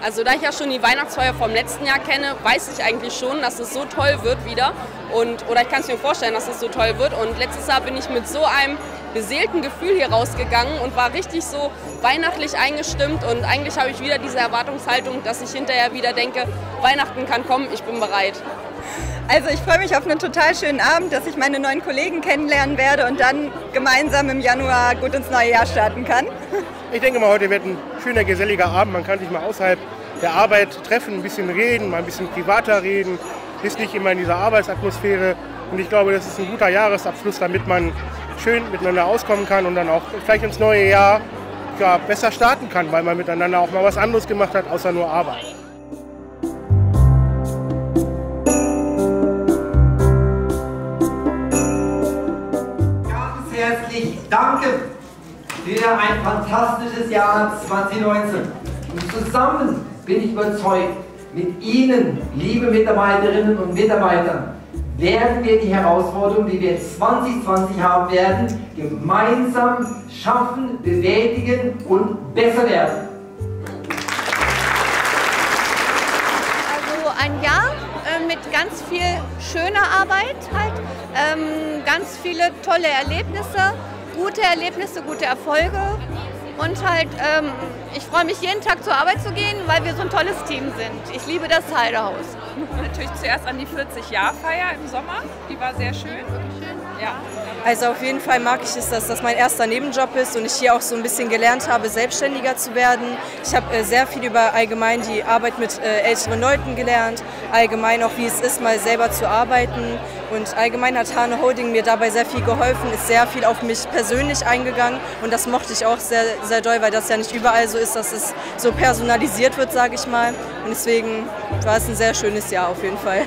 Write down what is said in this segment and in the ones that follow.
Also da ich ja schon die Weihnachtsfeier vom letzten Jahr kenne, weiß ich eigentlich schon, dass es so toll wird wieder. Und, oder ich kann es mir vorstellen, dass es so toll wird. Und letztes Jahr bin ich mit so einem beseelten Gefühl hier rausgegangen und war richtig so weihnachtlich eingestimmt. Und eigentlich habe ich wieder diese Erwartungshaltung, dass ich hinterher wieder denke, Weihnachten kann kommen, ich bin bereit. Also ich freue mich auf einen total schönen Abend, dass ich meine neuen Kollegen kennenlernen werde und dann gemeinsam im Januar gut ins neue Jahr starten kann. Ich denke mal, heute wird ein schöner, geselliger Abend. Man kann sich mal außerhalb der Arbeit treffen, ein bisschen reden, mal ein bisschen privater reden. Ist nicht immer in dieser Arbeitsatmosphäre. Und ich glaube, das ist ein guter Jahresabschluss, damit man schön miteinander auskommen kann und dann auch vielleicht ins neue Jahr ja, besser starten kann, weil man miteinander auch mal was anderes gemacht hat, außer nur Arbeit. Herzlich danke für ein fantastisches Jahr 2019. Und zusammen bin ich überzeugt, mit Ihnen, liebe Mitarbeiterinnen und Mitarbeiter, werden wir die Herausforderungen, die wir 2020 haben werden, gemeinsam schaffen, bewältigen und besser werden. Also ein Jahr mit ganz viel schöner Arbeit halt, ähm, ganz viele tolle Erlebnisse, gute Erlebnisse, gute Erfolge und halt, ähm, ich freue mich jeden Tag zur Arbeit zu gehen, weil wir so ein tolles Team sind. Ich liebe das Heidehaus. Natürlich zuerst an die 40-Jahr-Feier im Sommer, die war sehr schön. Ja. Also auf jeden Fall mag ich es, dass das mein erster Nebenjob ist und ich hier auch so ein bisschen gelernt habe, selbstständiger zu werden. Ich habe äh, sehr viel über allgemein die Arbeit mit äh, älteren Leuten gelernt, allgemein auch wie es ist, mal selber zu arbeiten. Und allgemein hat Hane Holding mir dabei sehr viel geholfen, ist sehr viel auf mich persönlich eingegangen und das mochte ich auch sehr, sehr doll, weil das ja nicht überall so ist, dass es so personalisiert wird, sage ich mal. Und deswegen war es ein sehr schönes Jahr auf jeden Fall.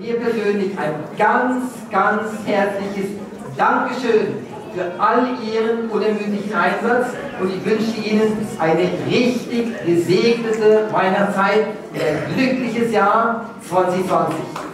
Mir persönlich ein ganz, ganz herzliches Dankeschön für all Ihren unermüdlichen Einsatz und ich wünsche Ihnen eine richtig gesegnete Weihnachtszeit und ein glückliches Jahr 2020.